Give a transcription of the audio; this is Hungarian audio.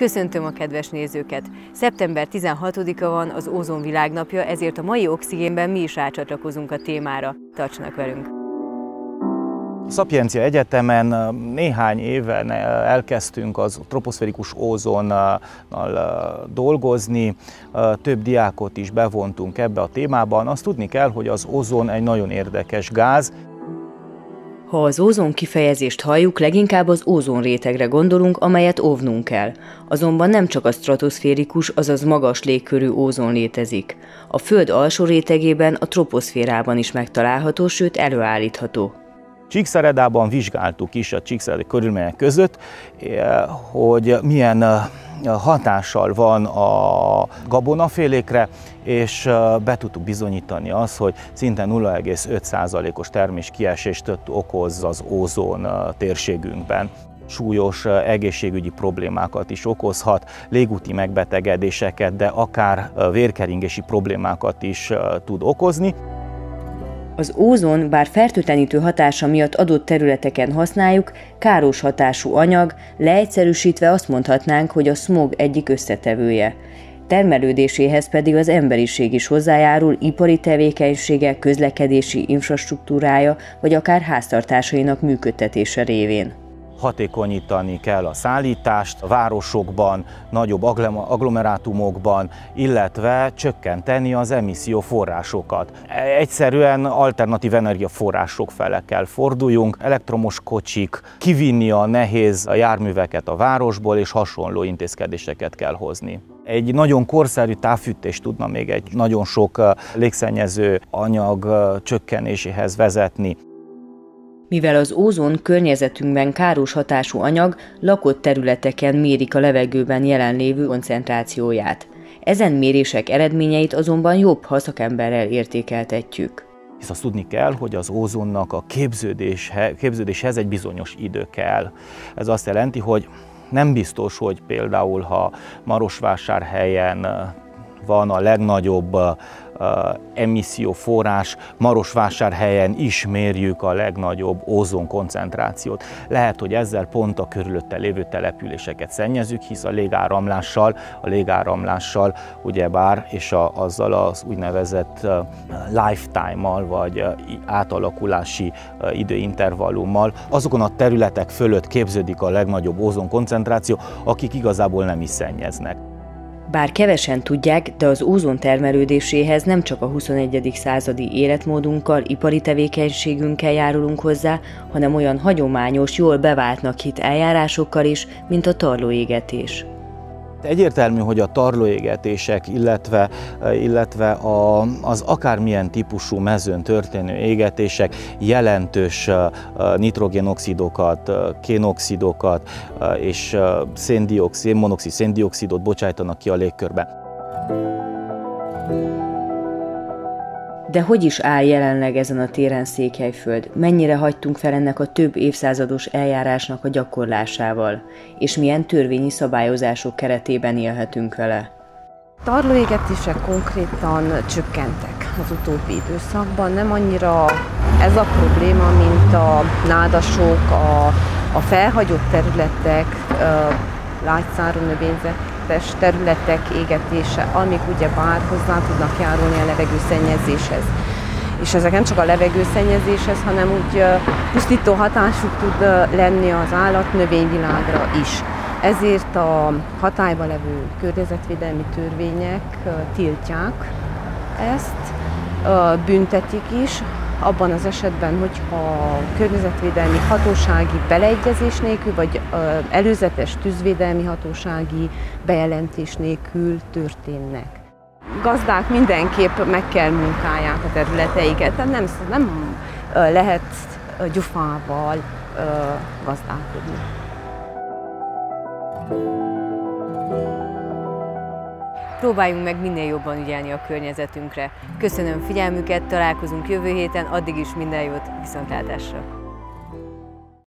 Köszöntöm a kedves nézőket! Szeptember 16-a van az Ózon világnapja, ezért a mai Oxigénben mi is rácsatlakozunk a témára. Tartsanak velünk! A Szapiencia Egyetemen néhány éven elkezdtünk az troposzférikus ózonnal dolgozni, több diákot is bevontunk ebbe a témában. Azt tudni kell, hogy az ózon egy nagyon érdekes gáz, ha az ózon kifejezést halljuk, leginkább az ózon rétegre gondolunk, amelyet óvnunk kell. Azonban nem csak a stratoszférikus, azaz magas légkörű ózon létezik. A Föld alsó rétegében, a troposzférában is megtalálható, sőt előállítható. Csíkszeredában vizsgáltuk is a csíkszeredi körülmények között, eh, hogy milyen eh, hatással van a gabonafélékre, és be tudtuk bizonyítani azt, hogy szinte 0,5%-os termés kiesést okoz az ózon térségünkben súlyos egészségügyi problémákat is okozhat, légúti megbetegedéseket, de akár vérkeringési problémákat is tud okozni. Az ózon, bár fertőtlenítő hatása miatt adott területeken használjuk, káros hatású anyag, leegyszerűsítve azt mondhatnánk, hogy a smog egyik összetevője. Termelődéséhez pedig az emberiség is hozzájárul ipari tevékenysége, közlekedési infrastruktúrája vagy akár háztartásainak működtetése révén hatékonyítani kell a szállítást a városokban, nagyobb agglomerátumokban, illetve csökkenteni az emisszióforrásokat. Egyszerűen alternatív energiaforrások fele kell forduljunk, elektromos kocsik, kivinni a nehéz járműveket a városból, és hasonló intézkedéseket kell hozni egy nagyon korszerű távfűtés tudna még egy nagyon sok légszennyező anyag csökkenéséhez vezetni. Mivel az ózon környezetünkben káros hatású anyag, lakott területeken mérik a levegőben jelenlévő koncentrációját. Ezen mérések eredményeit azonban jobb, ha szakemberrel értékeltetjük. Hisz azt tudni kell, hogy az ózonnak a képződéshez, egy bizonyos idő kell. Ez azt jelenti, hogy nem biztos, hogy például, ha Marosvásárhelyen van a legnagyobb emisszióforrás, Marosvásárhelyen is mérjük a legnagyobb ózon koncentrációt. Lehet, hogy ezzel pont a körülötte lévő településeket szennyezük, hisz a légáramlással, a légáramlással ugyebár, és a, azzal az úgynevezett lifetime-mal, vagy átalakulási időintervallummal, azokon a területek fölött képződik a legnagyobb ózon koncentráció, akik igazából nem is szennyeznek. Bár kevesen tudják, de az ózon termelődéséhez nem csak a 21. századi életmódunkkal, ipari tevékenységünkkel járulunk hozzá, hanem olyan hagyományos, jól beváltnak hit eljárásokkal is, mint a tarlóégetés. Egyértelmű, hogy a tarlóégetések, illetve, illetve a, az akármilyen típusú mezőn történő égetések jelentős nitrogénoxidokat, kénoxidokat és széndiokszid, monoxid széndiokszidot bocsájtanak ki a légkörbe. De hogy is áll jelenleg ezen a téren Székelyföld? Mennyire hagytunk fel ennek a több évszázados eljárásnak a gyakorlásával? És milyen törvényi szabályozások keretében élhetünk vele? Tarlóégetések konkrétan csökkentek az utóbbi időszakban. Nem annyira ez a probléma, mint a nádasok, a, a felhagyott területek, lágyszárú növényzetes területek égetése, amik ugye bár hozzá tudnak járulni a levegőszennyezéshez. És ezek nem csak a levegőszennyezéshez, hanem úgy pusztító hatásuk tud lenni az állat-növényvilágra is. Ezért a hatályban levő környezetvédelmi törvények tiltják ezt, büntetik is, abban az esetben, hogyha környezetvédelmi hatósági beleegyezés nélkül, vagy előzetes tűzvédelmi hatósági bejelentés nélkül történnek. Gazdák mindenképp meg kell munkálják a területeiket, tehát nem, nem lehet gyufával gazdálkodni. Próbáljunk meg minél jobban ügyelni a környezetünkre. Köszönöm figyelmüket, találkozunk jövő héten, addig is minden jót, viszontlátásra!